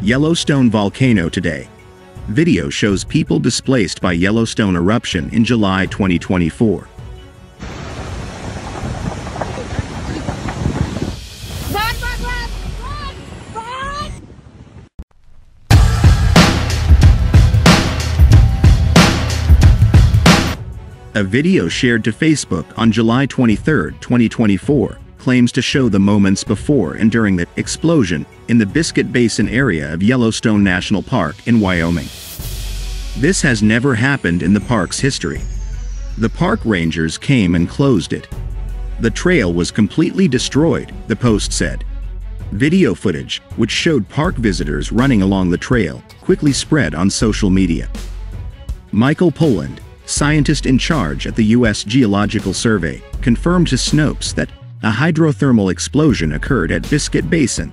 Yellowstone volcano today. Video shows people displaced by Yellowstone eruption in July 2024. Run, run, run! Run! Run! A video shared to Facebook on July 23, 2024, claims to show the moments before and during the explosion in the Biscuit Basin area of Yellowstone National Park in Wyoming. This has never happened in the park's history. The park rangers came and closed it. The trail was completely destroyed, the post said. Video footage, which showed park visitors running along the trail, quickly spread on social media. Michael Poland, scientist in charge at the U.S. Geological Survey, confirmed to Snopes that a hydrothermal explosion occurred at Biscuit Basin.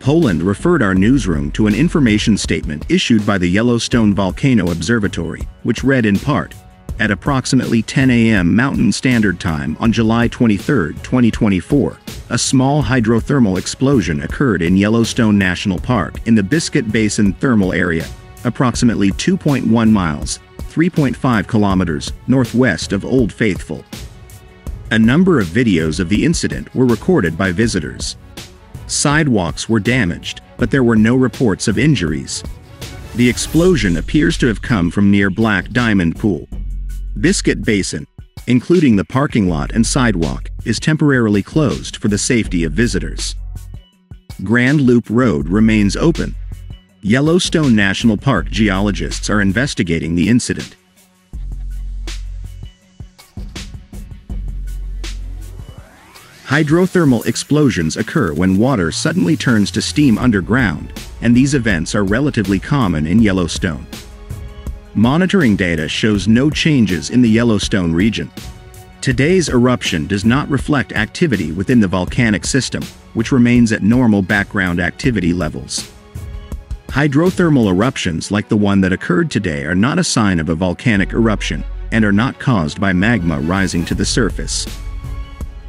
Poland referred our newsroom to an information statement issued by the Yellowstone Volcano Observatory, which read in part, at approximately 10 a.m. Mountain Standard Time on July 23, 2024, a small hydrothermal explosion occurred in Yellowstone National Park in the Biscuit Basin thermal area, approximately 2.1 miles, 3.5 kilometers, northwest of Old Faithful. A number of videos of the incident were recorded by visitors. Sidewalks were damaged, but there were no reports of injuries. The explosion appears to have come from near Black Diamond Pool. Biscuit Basin, including the parking lot and sidewalk, is temporarily closed for the safety of visitors. Grand Loop Road remains open. Yellowstone National Park geologists are investigating the incident. Hydrothermal explosions occur when water suddenly turns to steam underground, and these events are relatively common in Yellowstone. Monitoring data shows no changes in the Yellowstone region. Today's eruption does not reflect activity within the volcanic system, which remains at normal background activity levels. Hydrothermal eruptions like the one that occurred today are not a sign of a volcanic eruption and are not caused by magma rising to the surface.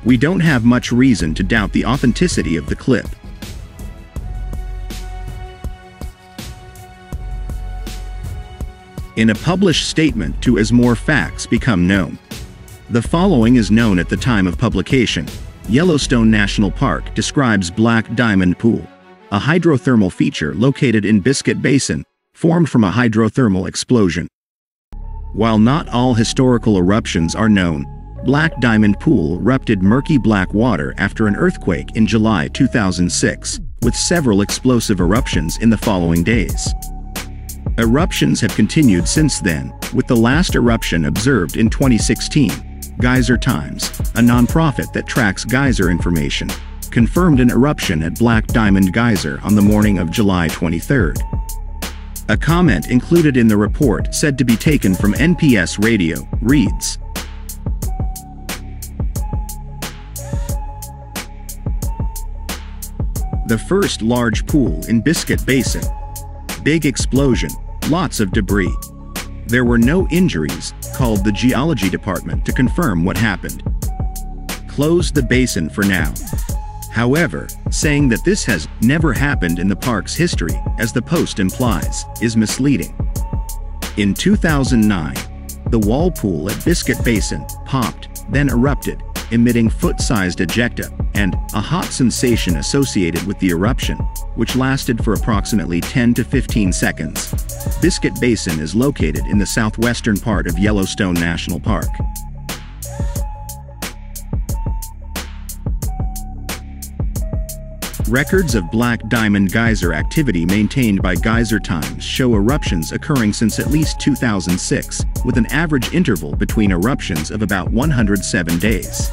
We don't have much reason to doubt the authenticity of the clip. In a published statement to as more facts become known. The following is known at the time of publication. Yellowstone National Park describes Black Diamond Pool, a hydrothermal feature located in Biscuit Basin, formed from a hydrothermal explosion. While not all historical eruptions are known, Black Diamond Pool erupted murky black water after an earthquake in July 2006, with several explosive eruptions in the following days. Eruptions have continued since then, with the last eruption observed in 2016. Geyser Times, a nonprofit that tracks geyser information, confirmed an eruption at Black Diamond Geyser on the morning of July 23. A comment included in the report said to be taken from NPS Radio reads, The first large pool in Biscuit Basin. Big explosion, lots of debris. There were no injuries, called the geology department to confirm what happened. Closed the basin for now. However, saying that this has never happened in the park's history, as the post implies, is misleading. In 2009, the wall pool at Biscuit Basin popped, then erupted, emitting foot-sized ejecta, and a hot sensation associated with the eruption, which lasted for approximately 10 to 15 seconds. Biscuit Basin is located in the southwestern part of Yellowstone National Park. Records of Black Diamond Geyser activity maintained by Geyser Times show eruptions occurring since at least 2006, with an average interval between eruptions of about 107 days.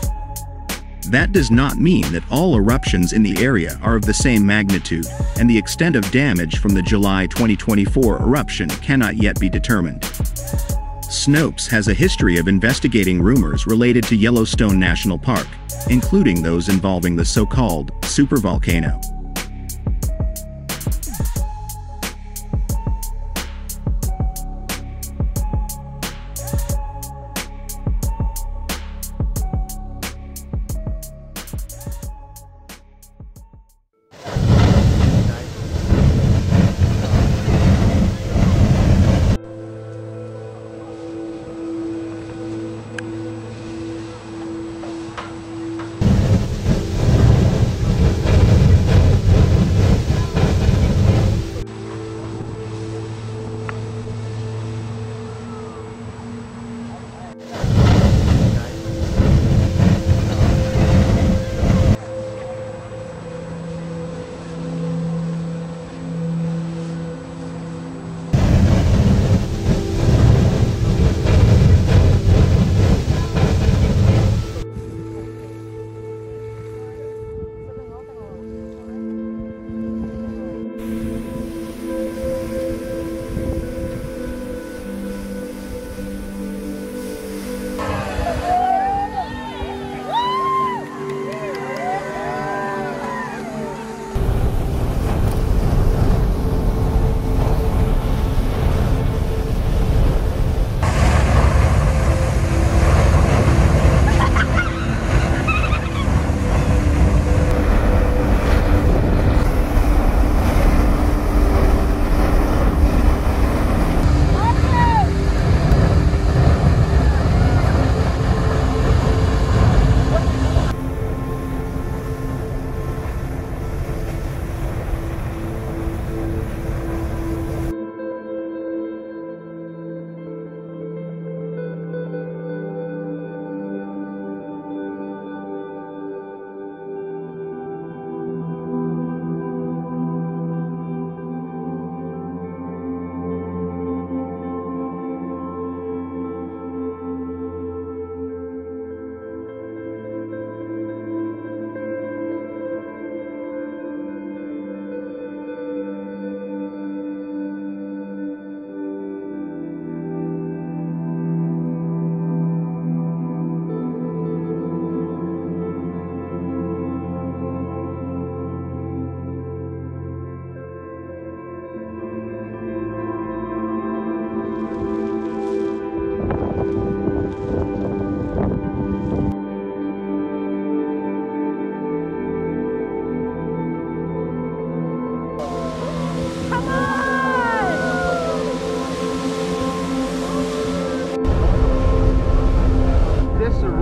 That does not mean that all eruptions in the area are of the same magnitude, and the extent of damage from the July 2024 eruption cannot yet be determined. Snopes has a history of investigating rumors related to Yellowstone National Park, including those involving the so-called supervolcano.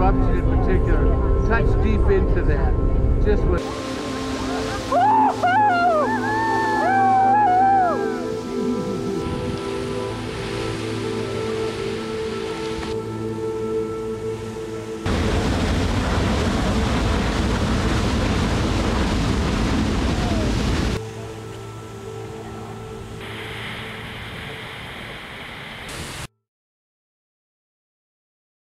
eruption in particular, touch deep into that. Just with